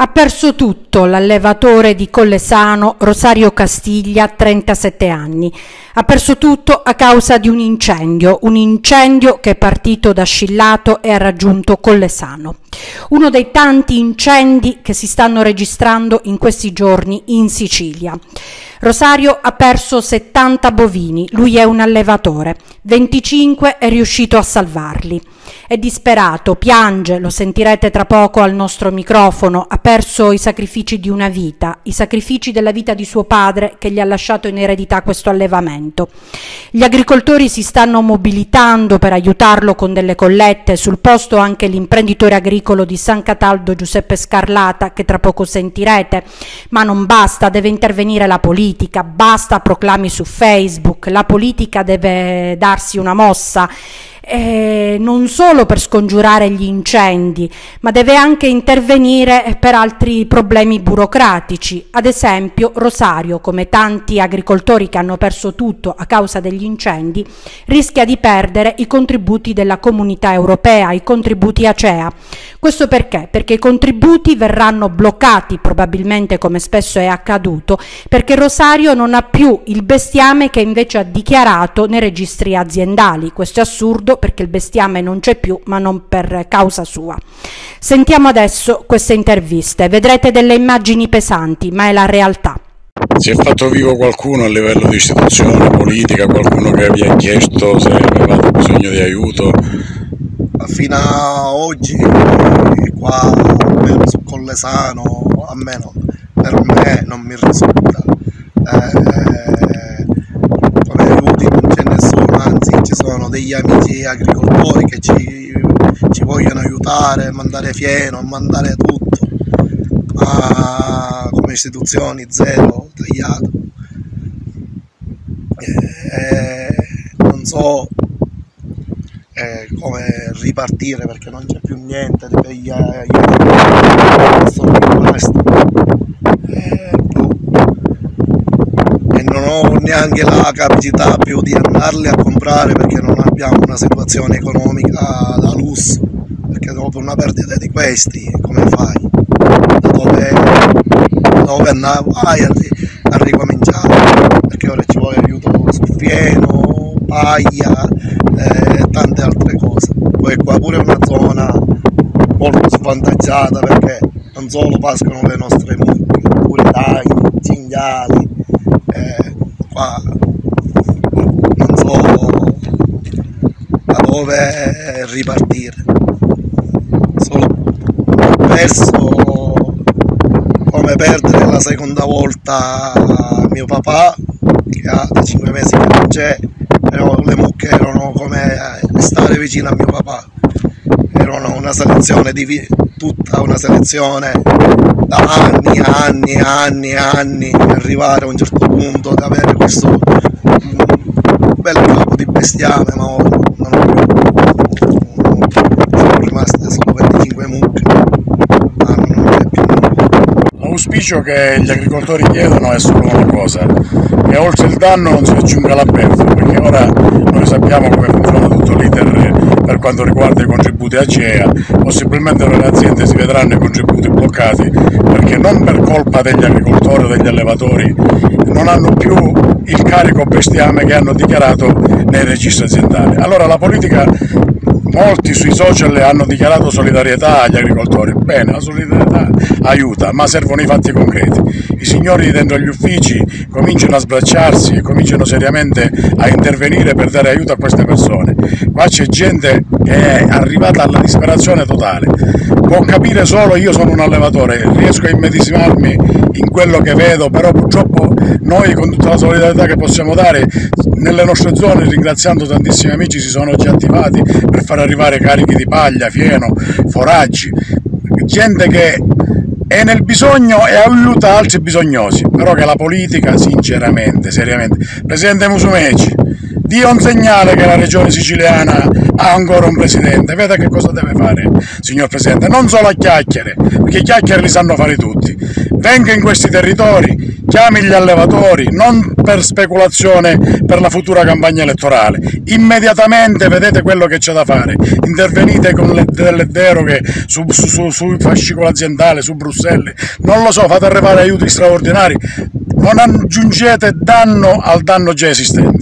Ha perso tutto l'allevatore di Collesano Rosario Castiglia, 37 anni. Ha perso tutto a causa di un incendio, un incendio che è partito da Scillato e ha raggiunto Collesano. Uno dei tanti incendi che si stanno registrando in questi giorni in Sicilia. Rosario ha perso 70 bovini, lui è un allevatore, 25 è riuscito a salvarli. È disperato, piange, lo sentirete tra poco al nostro microfono, ha perso i sacrifici di una vita, i sacrifici della vita di suo padre che gli ha lasciato in eredità questo allevamento. Gli agricoltori si stanno mobilitando per aiutarlo con delle collette, sul posto anche l'imprenditore agricolo di San Cataldo Giuseppe Scarlata che tra poco sentirete, ma non basta, deve intervenire la politica, basta proclami su Facebook, la politica deve darsi una mossa eh, non solo per scongiurare gli incendi, ma deve anche intervenire per altri problemi burocratici. Ad esempio, Rosario, come tanti agricoltori che hanno perso tutto a causa degli incendi, rischia di perdere i contributi della comunità europea, i contributi ACEA. Questo perché? Perché i contributi verranno bloccati, probabilmente come spesso è accaduto, perché Rosario non ha più il bestiame che invece ha dichiarato nei registri aziendali. Questo è assurdo perché il bestiame non c'è più, ma non per causa sua. Sentiamo adesso queste interviste, vedrete delle immagini pesanti, ma è la realtà. Si è fatto vivo qualcuno a livello di istituzione, politica, qualcuno che vi ha chiesto se avevate bisogno di aiuto? Fino a oggi, qua almeno su Collesano, almeno per me non mi risulta. Eh, come aiuti non c'è nessuno, anzi degli amici agricoltori che ci, ci vogliono aiutare, mandare fieno, mandare tutto, ma come istituzioni zero, tagliato. Eh, non so eh, come ripartire perché non c'è più niente per gli aiuti, sono rimasti. Eh, non ho neanche la capacità più di andarli a comprare perché non abbiamo una situazione economica da lusso perché dopo una perdita di questi come fai? Da dove, da dove? Vai a, a ricominciare perché ora ci vuole aiuto su fieno, paglia e eh, tante altre cose poi qua pure è una zona molto svantaggiata perché non solo pascono le nostre mucche, pure daini, cinghiali, qua non so da dove ripartire. Solo perso come perdere la seconda volta mio papà che ha da 5 mesi che non c'è, però le mucche erano come stare vicino a mio papà, erano una selezione di tutta una selezione da anni, anni, anni, anni, arrivare a un certo punto ad avere questo mm, bel capo di bestiame, ma ora non ho più, sono rimaste solo 25 mucche, ma non è più. L'auspicio che gli agricoltori chiedono è solo una cosa, che oltre il danno non si aggiunga la perdita, perché ora noi sappiamo come funziona tutto l'iter per quanto riguarda i contributi ACEA, possibilmente le aziende si vedranno i contributi bloccati perché non per colpa degli agricoltori o degli allevatori non hanno più il carico bestiame che hanno dichiarato nei registri aziendali. Allora la politica molti sui social hanno dichiarato solidarietà agli agricoltori, bene, la solidarietà aiuta, ma servono i fatti concreti. I signori dentro gli uffici cominciano a sbracciarsi e cominciano seriamente a intervenire per dare aiuto a queste persone. Qua c'è gente che è arrivata alla disperazione totale, può capire solo io sono un allevatore, riesco a immedesimarmi in quello che vedo, però purtroppo noi con tutta la solidarietà che possiamo dare nelle nostre zone, ringraziando tantissimi amici, si sono già attivati per far arrivare carichi di paglia, fieno, foraggi, gente che è nel bisogno e aiuta altri bisognosi, però che la politica, sinceramente, seriamente, Presidente Musumeci, dia un segnale che la regione siciliana ha ancora un presidente, veda che cosa deve fare, signor Presidente, non solo a chiacchiere, perché chiacchiere li sanno fare tutti, venga in questi territori, chiami gli allevatori, non per speculazione per la futura campagna elettorale, immediatamente vedete quello che c'è da fare, intervenite con le, delle deroghe su, su, su, sul fascicolo aziendale, su Bruxelles, non lo so, fate arrivare aiuti straordinari, non aggiungete danno al danno già esistente.